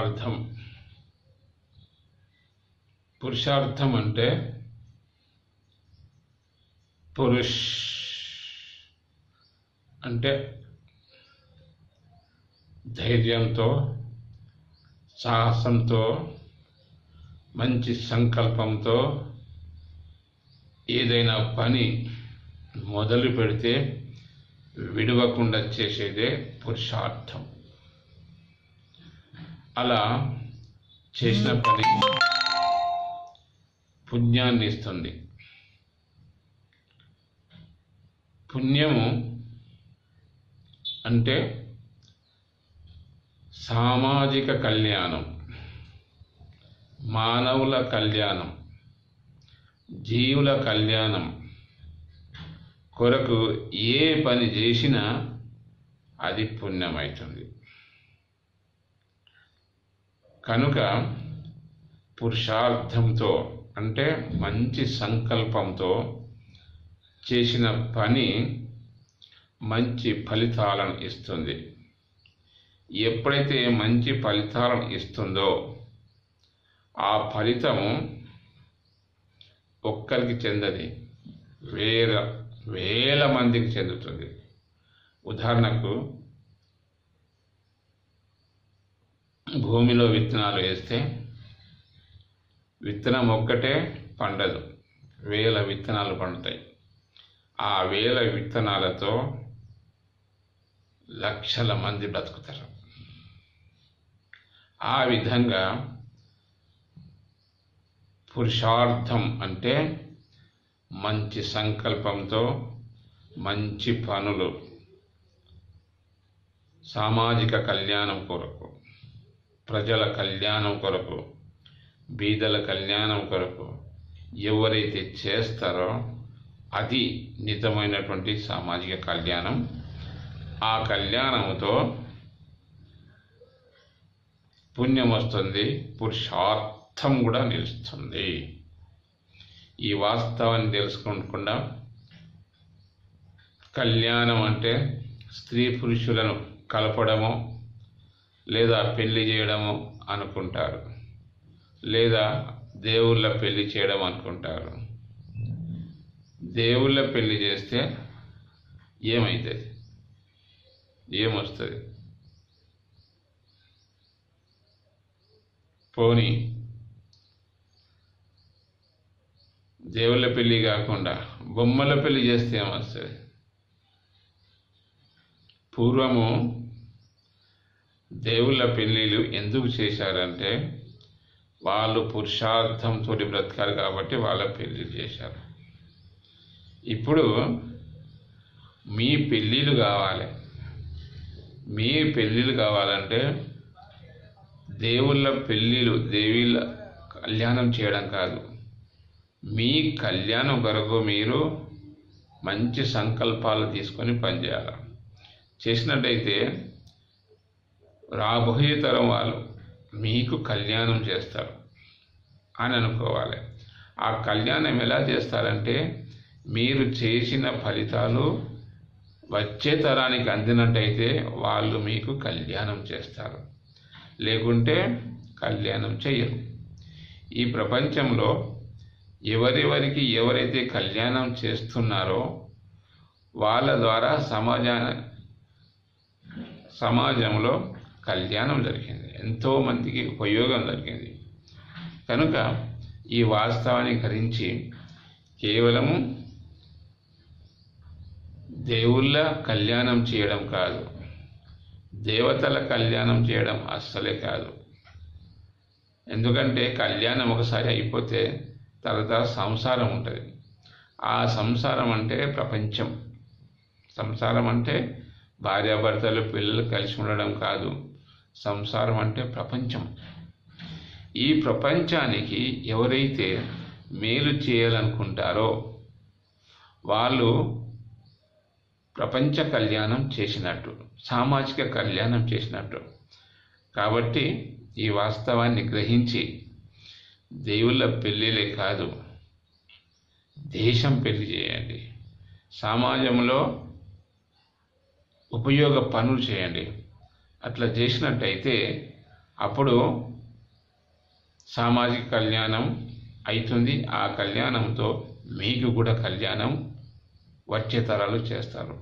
పురుషార్థం. పురుషార్థం అంటే పురుష్ అంటే ధైర్యంతో సాహసంతో మంచి సంకల్పంతో ఏదైనా పని మొదలు పెడితే విడవకుండా చేసేదే పురుషార్థం. అలా చేసిన పని పుణ్యాన్ని ఇస్తుంది. పుణ్యము అంటే సామాజిక కళ్యాణం మానవుల కళ్యాణం జీవుల కళ్యాణం కొరకు ఏ పని చేసినా అది పుణ్యమవుతుంది కనుక పురుషార్థంతో అంటే మంచి సంకల్పంతో చేసిన పని మంచి ఫలితాలను ఇస్తుంది. ఎప్పుడైతే మంచి ఫలితాలను ఇస్తుందో ఆ ఫలితం ఒక్కరికి చెందది. వేల వేల మందికి చెందుతుంది. ఉదాహరణకు భూమిలో విత్తనాలు వేస్తే విత్తనం ఒక్కటే పండదు. వేల విత్తనాలు పండుతాయి. ఆ వేల విత్తనాలతో లక్షల మంది బ్రతుకుతారు. ఆ విధంగా పురుషార్థం అంటే మంచి సంకల్పంతో మంచి పనులు సామాజిక కళ్యాణం కొరకు. ప్రజల కళ్యాణం కొరకు బీదల కళ్యాణం కొరకు ఎవరైతే చేస్తారో అది నిజమైనటువంటి సామాజిక కళ్యాణం. ఆ కళ్యాణంతో పుణ్యం వస్తుంది పురుషార్థం కూడా నిలుస్తుంది. ఈ వాస్తవాన్ని తెలుసుకోకుండా కళ్యాణం అంటే స్త్రీ పురుషులను కలపడము లేదా పెళ్ళి చేయడము అనుకుంటారు. లేదా దేవుళ్ళ పెళ్ళి చేయడం అనుకుంటారు. దేవుళ్ళ పెళ్ళి చేస్తే ఏమవుతుంది ఏమొస్తుంది? పోనీ దేవుళ్ళ పెళ్ళి కాకుండా బొమ్మల పెళ్ళి చేస్తే ఏమొస్తుంది? పూర్వము దేవుళ్ళ పెళ్ళిళ్ళు ఎందుకు చేశారంటే వాళ్ళు పురుషార్థంతో బ్రతకారు కాబట్టి వాళ్ళ పెళ్ళిళ్ళు చేశారు. ఇప్పుడు మీ పెళ్ళిళ్ళు కావాలి. మీ పెళ్ళిళ్ళు కావాలంటే దేవుళ్ళ పెళ్ళిళ్ళు దేవీళ్ళ కళ్యాణం చేయడం కాదు. మీ కళ్యాణం కొరకు మీరు మంచి సంకల్పాలు తీసుకొని పనిచేయాలి. చేసినట్టయితే రాబోయే తరం వాళ్ళు మీకు కళ్యాణం చేస్తారు అని అనుకోవాలి. ఆ కళ్యాణం ఎలా చేస్తారంటే మీరు చేసిన ఫలితాలు వచ్చే తరానికి అందినట్టయితే వాళ్ళు మీకు కళ్యాణం చేస్తారు. లేకుంటే కళ్యాణం చేయరు ఈ ప్రపంచంలో ఎవరెవరికి ఎవరైతే కళ్యాణం చేస్తున్నారో వాళ్ళ ద్వారా సమాజా సమాజంలో కళ్యాణం జరిగింది. ఎంతో మందికి ఉపయోగం జరిగింది. కనుక ఈ వాస్తవాన్ని గ్రహించి కేవలము దేవుళ్ళ కళ్యాణం చేయడం కాదు దేవతల కళ్యాణం చేయడం అస్సలే కాదు. ఎందుకంటే కళ్యాణం ఒకసారి అయిపోతే తర్వాత సంసారం ఉంటుంది. ఆ సంసారం అంటే ప్రపంచం. సంసారం అంటే భార్యాభర్తలు పిల్లలు కలిసి ఉండడం కాదు. సంసారం అంటే ప్రపంచం. ఈ ప్రపంచానికి ఎవరైతే మేలు చేయాలనుకుంటారో వాళ్ళు ప్రపంచ కళ్యాణం చేసినట్టు సామాజిక కళ్యాణం చేసినట్టు. కాబట్టి ఈ వాస్తవాన్ని గ్రహించి దేవుళ్ళ పెళ్ళిలే కాదు దేశం పెళ్ళి చేయండి. సమాజంలో ఉపయోగ పనులు చేయండి. అట్లా చేసినట్టయితే అప్పుడు సామాజిక కళ్యాణం అవుతుంది ఆ కళ్యాణంతో మీకు కూడా కళ్యాణం వచ్చే తరాలు చేస్తారు.